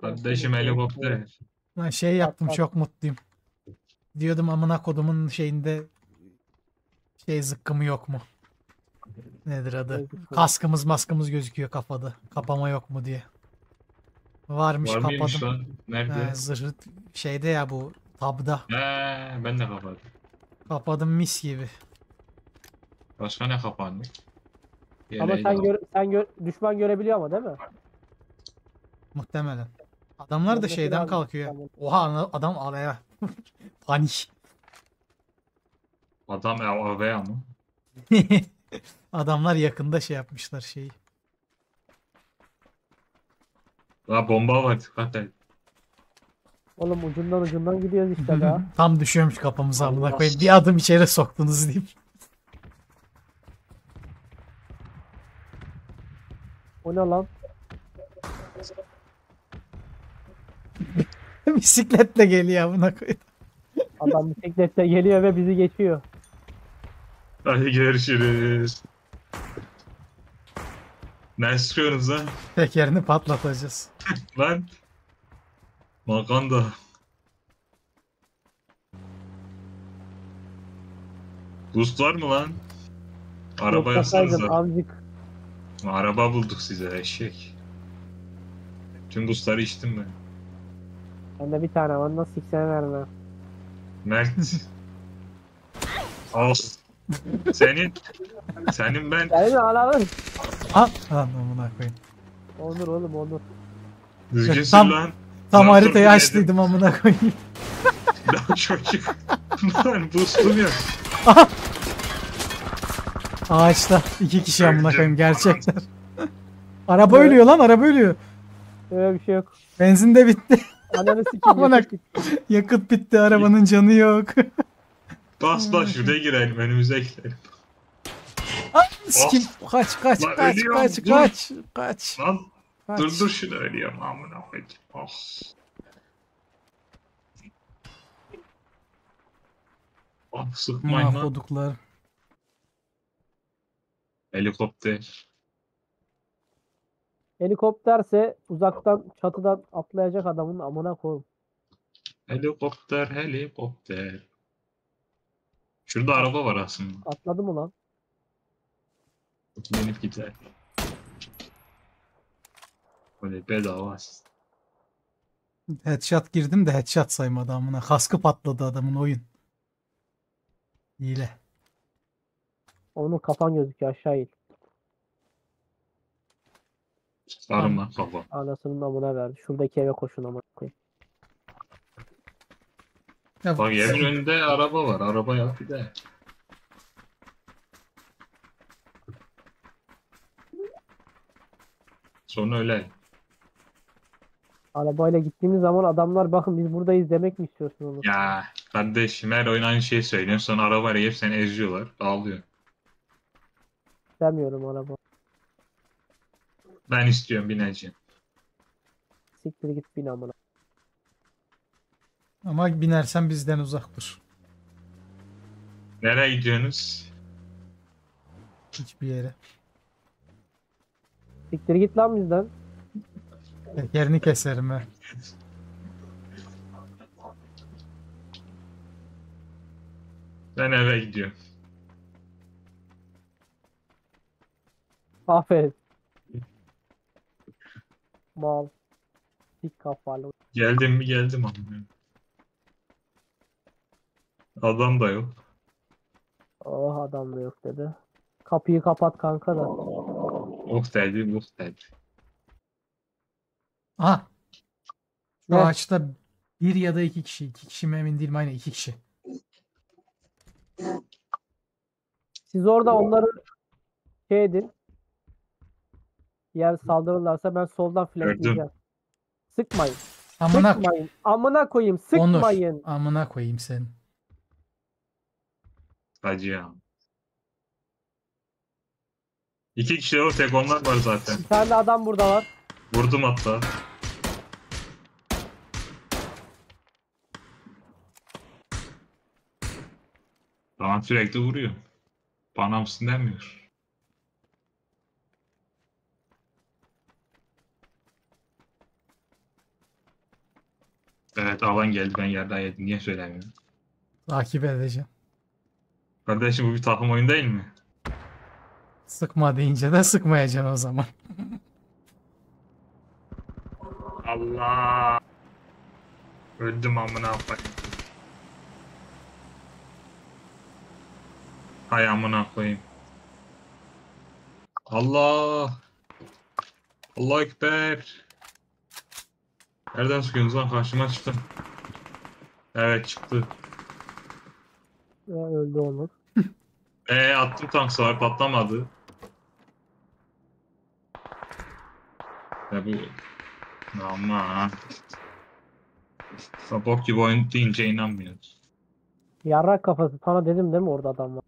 Kardeşim helikopter. Lan şey yaptım bak. çok mutluyum. Diyordum amına kodumun şeyinde şey zıkkımı yok mu? Nedir adı? Kaskımız maskımız gözüküyor kafada. Kapama yok mu diye. Varmış Var mıymış kapadım. lan? Nerede? He, zırhı şeyde ya bu tabda. He, ben de kapadım. Kapadım mis gibi. Başka ne kapandı? Ama Yeleği sen de- gör, sen gör, düşman görebiliyor ama değil mi? Muhtemelen. Adamlar da şeyden kalkıyor. Oha adam araya. Panik. Adam AV ama. Adamlar yakında şey yapmışlar şeyi. La bomba var dikkat et. Oğlum ucundan ucundan gidiyoruz işte daha. Tam düşüyormuş kafamıza amına koyayım. Bir adım içeri soktunuz diyeyim. O ne lan? Bisikletle geliyor amına koyayım. Adam bisikletle geliyor ve bizi geçiyor. Hadi görüşürüz. Ne sıkıyorsunuz lan? Tekerini patlatacağız. Lan. Makanda. Boost var mı lan? Araba yapsanıza. Amcık. Araba bulduk size eşek. Tüm boostları içtim ben. Bende bir tane var nasıl siksene verme. Mert. Al. Senin. Senin ben. Gelin alalım. Ah lan amına koyayım. Onur oğlum onur. Düzgün sür Tam- lan. Tam Lan haritayı açtıydım amına koyayım. Lan çocuk. Lan boostum yok. Ağaçta iki kişi amına koyayım gerçekten. araba ölüyor lan araba ölüyor. Öyle bir şey yok. Benzin de bitti. Ananı sikeyim. Yakıt bitti. Yakıt bitti arabanın canı yok. Bas bas şuraya girelim önümüze girelim. Sikim kaç kaç Lan kaç ölüyorum, kaç dur. kaç kaç. Lan kaç. dur dur şunu ölüyorum amına koyayım. Oh. Ah sıkmayın lan. Mahvoduklar. Helikopter. Helikopterse uzaktan çatıdan atlayacak adamın amına koyayım. Helikopter helikopter. Şurada araba var aslında. Atladı mı lan? Binip gider. Böyle bedava asist. Headshot girdim de headshot saymadı amına. Kaskı patladı adamın oyun. Hile. Onun kafan gözüküyor aşağı in. Sarım lan kafa. Anasının amına verdi. Şuradaki eve koşun amına koyayım. Ya, Bak evin önünde araba var. Araba yap bir de. Sonra öyle. Arabayla gittiğimiz zaman adamlar bakın biz buradayız demek mi istiyorsun onu? Ya kardeşim her oyun aynı şeyi söylüyorsun. Sonra arabayla gelip seni eziyorlar. Dağılıyor. Demiyorum araba. Ben istiyorum bineceğim. Siktir git bin amına. Ama binersen bizden uzak dur. Nereye gidiyorsunuz? Hiçbir yere. Siktir git lan bizden. Tekerini keserim ha. Ben eve gidiyorum. Aferin. Mal. Dik kafalı. Geldim mi geldim ama. Adam da yok. Oh adam da yok dedi. Kapıyı kapat kanka da. Oh dedi, oh dedi. Aha. Şu Ne? ağaçta bir ya da iki kişi. iki kişi mi emin değilim. Aynen iki kişi. Siz orada onları şey edin. Yer saldırırlarsa ben soldan flankleyeceğim. Sıkmayın. Amına Sıkmayın. Amına koyayım. Onur. Sıkmayın. Amına koyayım seni. Hacı ya. İki kişi o tek onlar var zaten. Bir tane adam burada var. Vurdum hatta. Tamam sürekli vuruyor. Bana mısın demiyor. Evet alan geldi ben yerden yedim. Niye söylemiyorum? Takip edeceğim. Kardeşim bu bir takım oyun değil mi? Sıkma deyince de sıkmayacaksın o zaman. Allah. Öldüm amına koyayım. Hay amına koyayım. Allah. Allah ekber. Nereden sıkıyorsunuz lan? Karşıma çıktım. Evet çıktı. Ya öldü Onur. E attım tank savar patlamadı. Ya bu ama Sabok gibi oyun deyince inanmıyoruz. Yarrak kafası sana dedim değil mi orada adam var?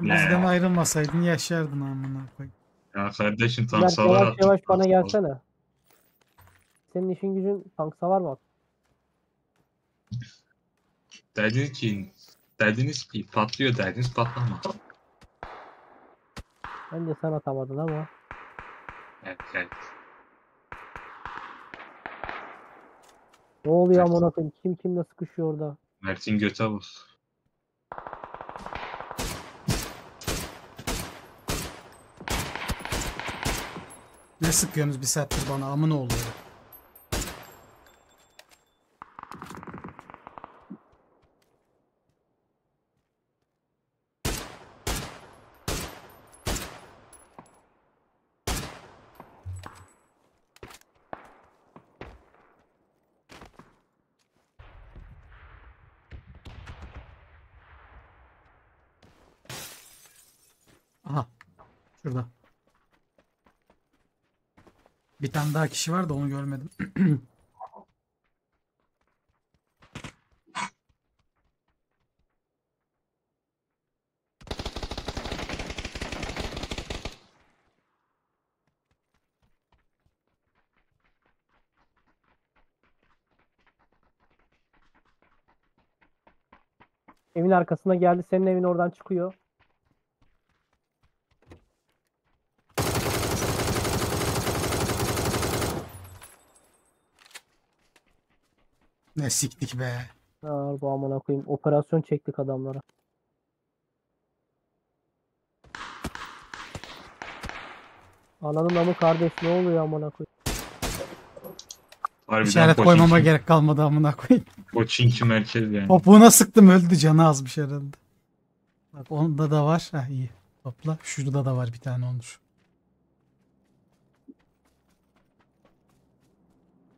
Bizden ayrılmasaydın yaşardın amına koy. Ya kardeşim tank savar yavaş attım. yavaş bana gelsene. Senin işin gücün tank savar mı? Dediniz ki dediniz ki patlıyor dediniz patlama. Bence sen atamadın ama. Evet evet. Ne oluyor Evet. amına koyayım? Kim kimle sıkışıyor orada? Mert'in göte bas. Ne sıkıyorsunuz bir saattir bana amına oluyor. Aha. Şurada. Bir tane daha kişi var da onu görmedim. Evin arkasına geldi. Senin evin oradan çıkıyor. Ne siktik be. Ha, bu amına koyayım. Operasyon çektik adamlara. Ananın amı kardeş ne oluyor amına koyayım? Harbiden İşaret Pochinki- koymama gerek kalmadı amına koyayım. Pochinki merkez yani. Topuğuna sıktım öldü canı azmış herhalde. Bak onda da var. Ha iyi. Topla. Şurada da var bir tane Onur.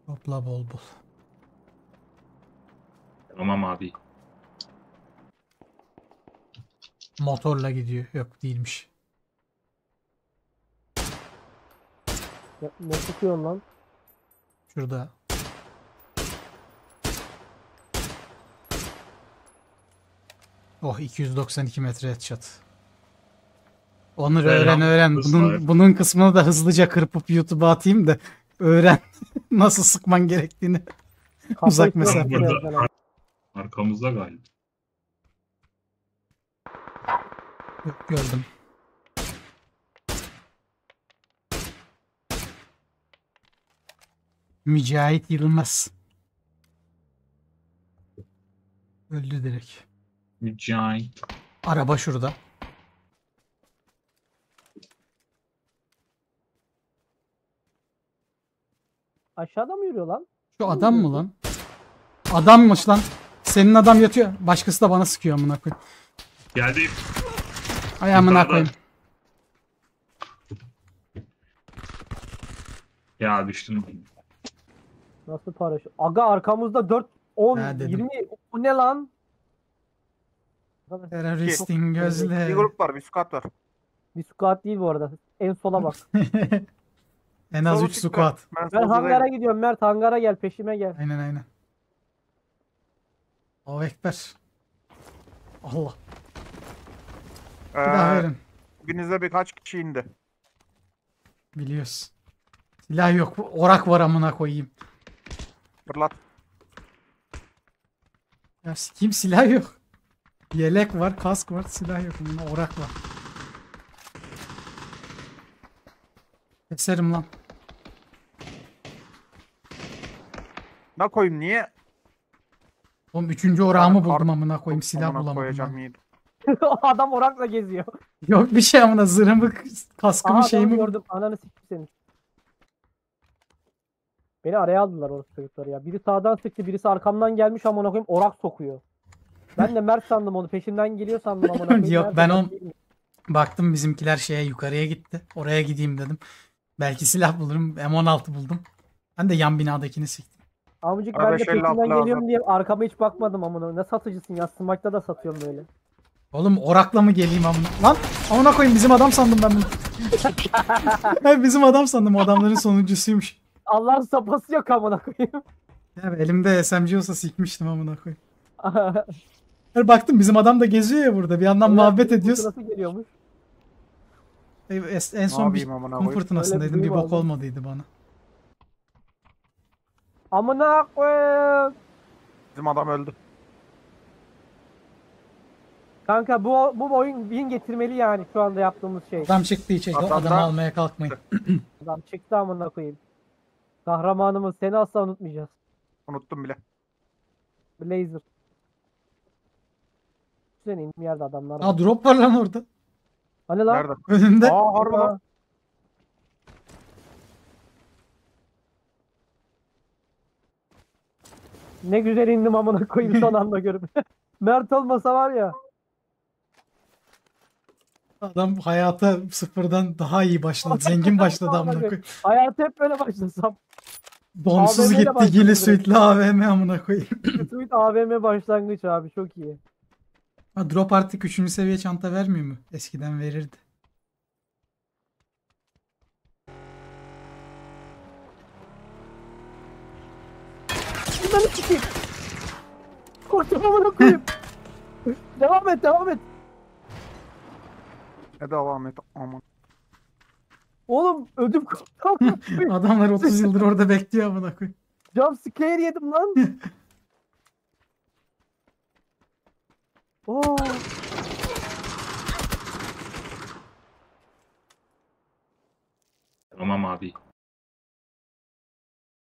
Topla bol bol. Tamam abi. Motorla gidiyor. Yok değilmiş. Ya, ne sıkıyorsun lan? Şurada. Oh 292 metre headshot. Onur Selam, öğren öğren. kızlar. Bunun, bunun kısmını da hızlıca kırpıp YouTube'a atayım da öğren nasıl sıkman gerektiğini. Uzak mesafe. biraz Burada bana. ar- arkamızda galiba. Yok, gördüm. Mücahit Yılmaz. Öldü direkt. Mücahit. Araba şurada. Aşağıda mı yürüyor lan? Şu adam mı lan? Adammış lan. Senin adam yatıyor. Başkası da bana sıkıyor amına koyayım. Geldi. Ay amına Yukarıda. koyayım. Ya düştüm. Nasıl paraşüt? Aga arkamızda 4 10 Ha, dedim. 20 bu ne lan? Teröristin Bir gözleri. grup var, bir squad var. Bir squat değil bu arada. En sola bak. en az Sol 3 çıktı. squat. Ben, Ben solcudayım. hangara gidiyorum Mert hangara gel peşime gel. Aynen aynen. O ekber. Allah. Bir daha Ee, verin. Birinize birkaç kişi indi. Biliyoruz. Silah yok. Orak var amına koyayım. Fırlat. Ya kim silah yok. Yelek var, kask var, silah yok. Bunda orak var. Keserim lan. Ne koyayım niye? Oğlum üçüncü orağımı buldum amına koyayım silah Amına bulamadım. koyacağım ben. yiğit. Adam orakla geziyor. Yok bir şey amına zırhımı kaskımı Aha şeyimi adamı gördüm. Ananı sikti senin. Beni araya aldılar orası çocukları ya. Biri sağdan sıktı, birisi arkamdan gelmiş amına koyayım orak sokuyor. Ben de Mert sandım onu. Peşinden geliyor sandım amına koyayım. Yok, Nerede ben o- bilmiyorum. Baktım bizimkiler şeye yukarıya gitti. Oraya gideyim dedim. Belki silah bulurum. M16 buldum. Ben de yan binadakini siktim. Amcık ben de şöyle peşinden atla geliyorum diye arkama hiç bakmadım amına. Ne satıcısın ya? Smite'da da satıyorum böyle. Oğlum orakla mı geleyim amına? Lan amına koyayım bizim adam sandım ben bunu. Bizim adam sandım o adamların sonuncusuymuş. Allah'ın sapası yok amına koyayım. Ya elimde SMG olsa sikmiştim amına koyayım. Her baktım bizim adam da geziyor ya burada. Bir yandan muhabbet ediyoruz. Nasıl geliyormuş? En son bir kum fırtınasındaydım. Bir bok olmadıydı bana. Amına koyayım. Bizim adam öldü. Kanka bu bu oyun win getirmeli yani şu anda yaptığımız şey. Adam çıktı içeri. Adam Adamı da- almaya kalkmayın. Adam çıktı amına koyayım. Kahramanımız seni asla unutmayacağız. Unuttum bile. Blazer. Güzel indim yerde adamlar. var. Aa drop var lan orada. Hani lan? Nerede? Önünde. Aa harbi lan. Ne güzel indim amına koyayım son anda görüp. Mert olmasa var ya. Adam hayata sıfırdan daha iyi başladı. Zengin başladı amına koyayım. Hayatı hep böyle başlasam. Donsuz AVM gitti. Gili süitli AVM amına koyayım. Tweet AVM başlangıç abi çok iyi. Ha, drop artık 3. seviye çanta vermiyor mu? Eskiden verirdi. Bunları sikeyim. Korktum amına koyayım. devam et devam et. Ne devam et aman. Oğlum ödüm koptu. Adamlar 30 yıldır orada bekliyor amına koyayım. Jump scare yedim lan. Oo. Tamam abi.